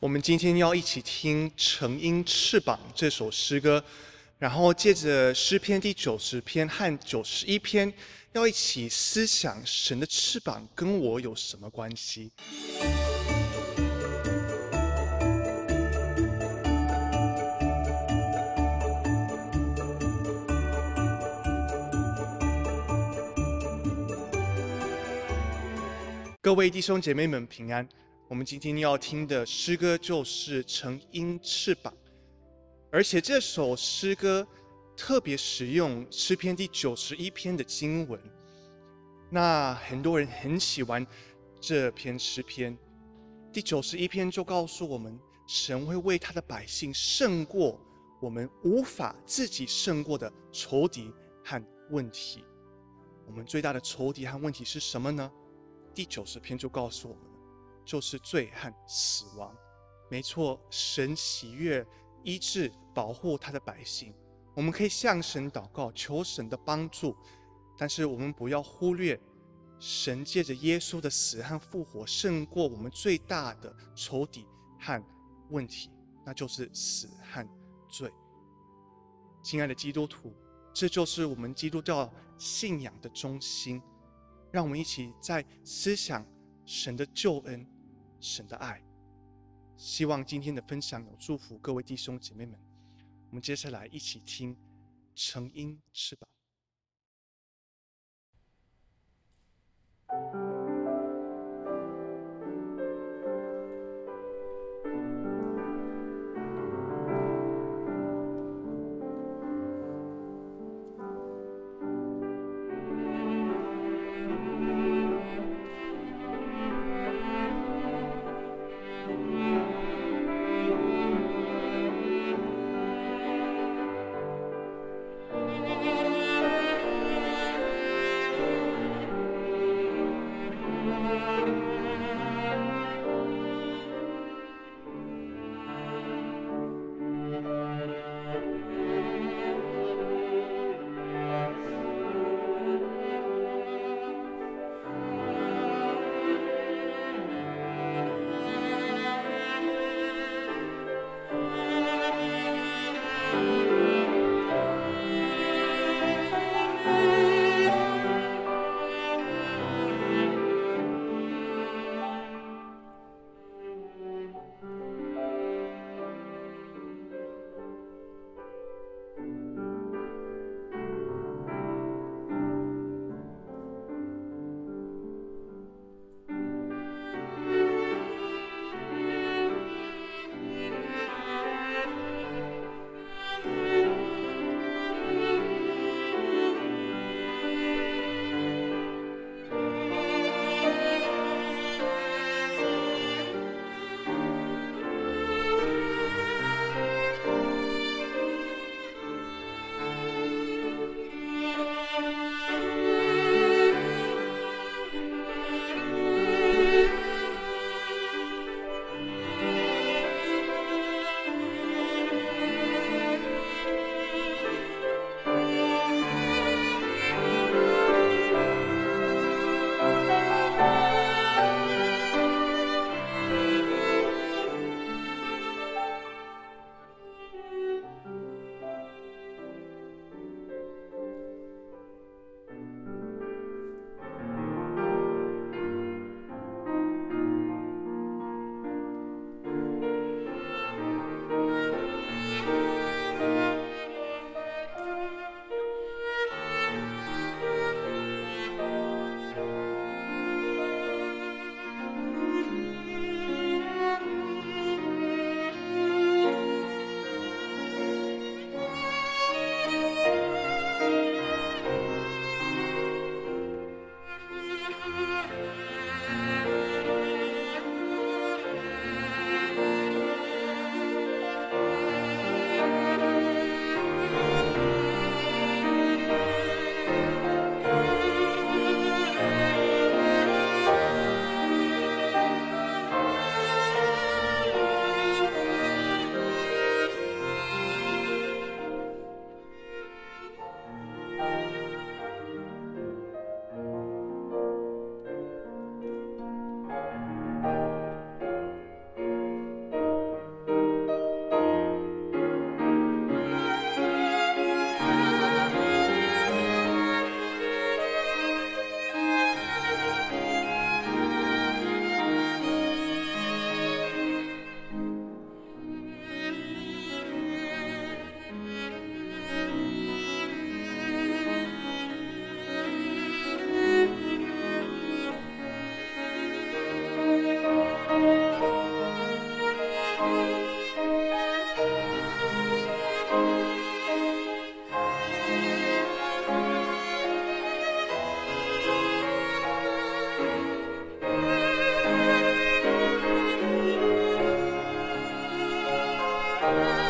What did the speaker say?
我们今天要一起听《成鹰翅膀》这首诗歌，然后借着诗篇第九十篇和九十一篇，要一起思想神的翅膀跟我有什么关系。各位弟兄姐妹们平安。我们今天要听的诗歌就是《成鹰翅膀》，而且这首诗歌特别使用诗篇第九十一篇的经文。那很多人很喜欢这篇诗篇。第九十一篇就告诉我们，神会为他的百姓胜过我们无法自己胜过的仇敌和问题。我们最大的仇敌和问题是什么呢？第九十篇就告诉我们。就是罪和死亡，没错。神喜悦医治保护他的百姓，我们可以向神祷告，求神的帮助。但是我们不要忽略，神借着耶稣的死和复活，胜过我们最大的仇敌和问题，那就是死和罪。亲爱的基督徒，这就是我们基督教信仰的中心。让我们一起在思想。神的救恩，神的爱，希望今天的分享有祝福各位弟兄姐妹们。我们接下来一起听《成因翅膀》。Bye.